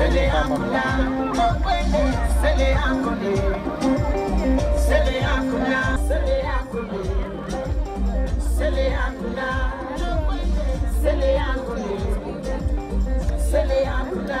Sele akula, makwele, sele akule. Sele akula, sele akule. Sele akula, sele akule. Sele akula,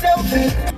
Selfie.